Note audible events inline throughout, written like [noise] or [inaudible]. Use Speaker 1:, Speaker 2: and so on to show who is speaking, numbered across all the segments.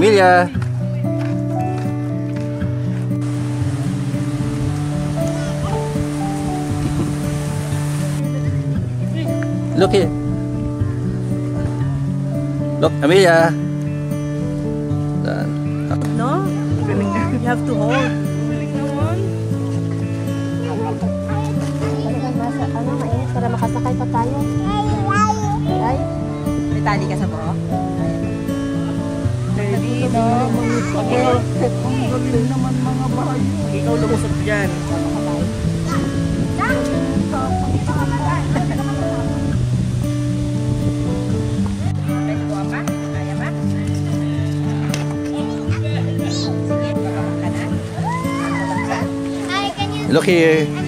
Speaker 1: Amelia!
Speaker 2: Look here. Look, Amelia. Done.
Speaker 3: No? You have to hold.
Speaker 1: Ano, mainit para makasakay pa tayo. Ay,
Speaker 3: May tali ka sa bro? Ikaw lumusot dyan.
Speaker 1: Hi, can you...
Speaker 2: Look here.
Speaker 1: I'm gonna jump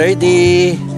Speaker 3: 30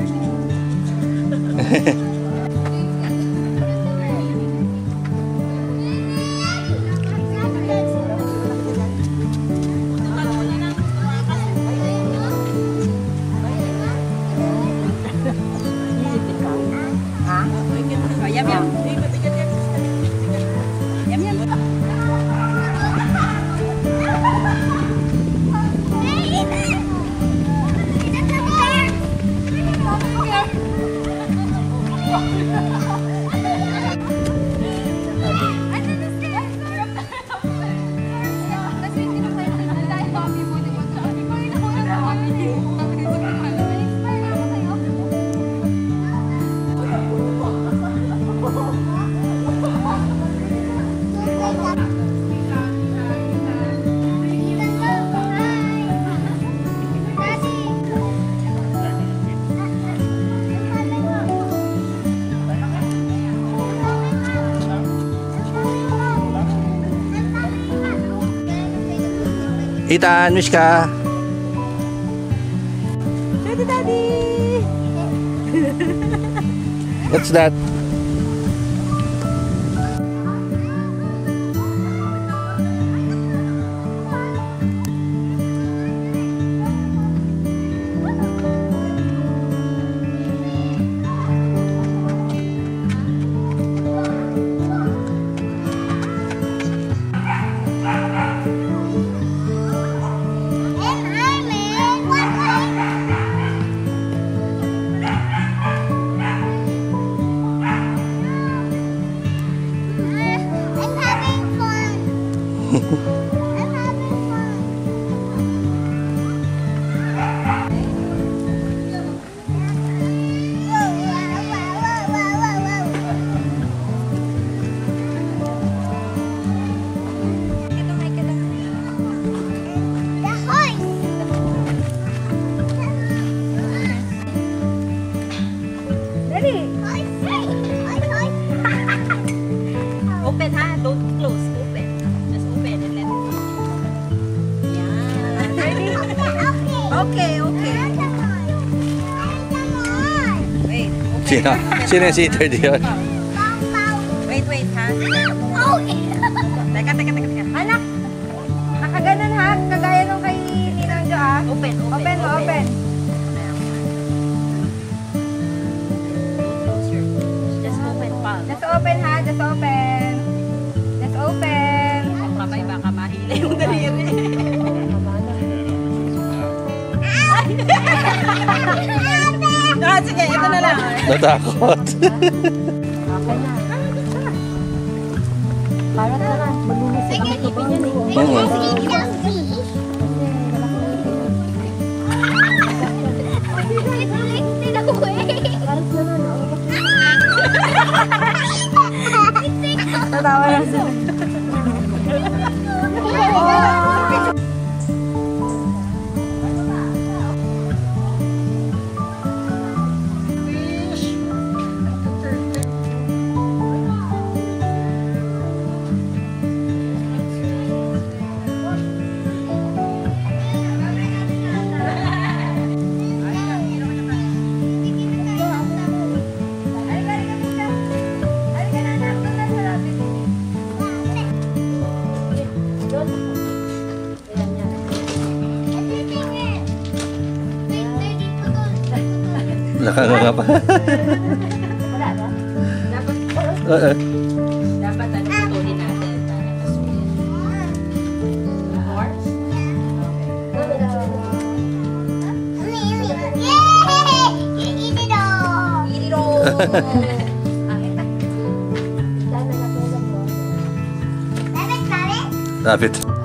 Speaker 2: Ethan, Mishka.
Speaker 3: Daddy, daddy!
Speaker 2: What's that? Sino? Sino yung sitter diyan?
Speaker 3: Wait, wait, ha?
Speaker 1: Oh,
Speaker 3: Teka, teka, teka, teka. Anak! Nakaganan ha? Kagaya nung kay Ninang Jo, ah.
Speaker 2: Open, open, open. Open, open. Just open, pal. Just open, ha? Just open. Just open. Kamay, baka mahila yung daliri. Sige, ito na lang.
Speaker 4: Natakot.
Speaker 1: Na. Para na. Maglinis kami ipin na na.
Speaker 2: Tatawa lang sila.
Speaker 4: Nakanganga pa.
Speaker 1: Wala na.
Speaker 4: Oo.
Speaker 2: Dapat ano tutunin natin para masulit. Horse? Iriro!
Speaker 1: Sana natulog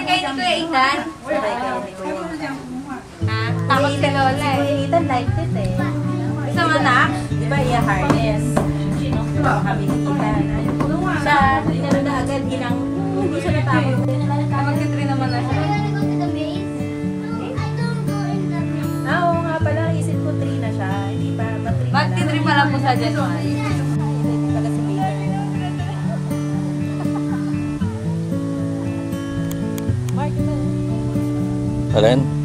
Speaker 2: Hintay kayo ni Kuya Ethan. Ha? Takot si Lola eh.
Speaker 5: Kuya Ethan like it eh.
Speaker 2: Isang anak?
Speaker 5: Di ba, ba, kami ni Ethan. Siya, tinanong na agad, ginang, hindi siya natakot.
Speaker 2: Mag-3 naman na siya.
Speaker 5: Ah, oo nga pala, isip ko 3 na siya. Hindi pa, ba 3 na
Speaker 2: Mag-3 pa lang po sa January.
Speaker 4: Alin?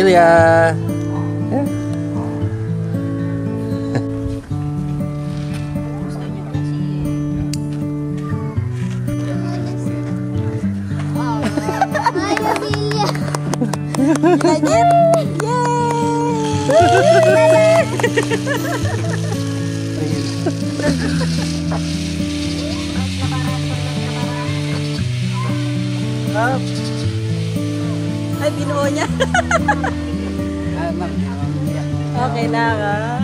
Speaker 4: Amelia.
Speaker 5: Ya. Belajar. Yeay.
Speaker 1: Ay,
Speaker 5: binuo niya. [laughs] okay lang, ah.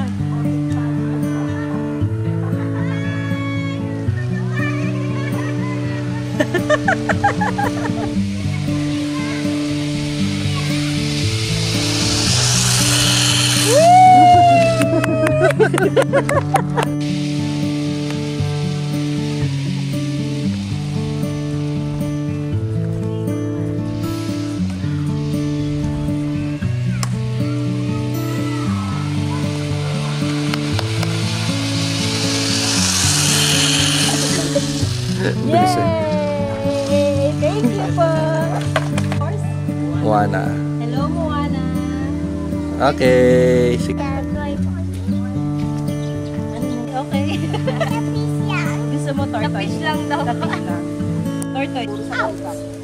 Speaker 5: Woo!
Speaker 4: Moana.
Speaker 5: Hello, Moana.
Speaker 4: Okay. Sige.
Speaker 5: Okay. Gusto mo tortoise?
Speaker 3: Kapish lang daw.
Speaker 5: Kapish lang. Tortoise.
Speaker 1: Ouch!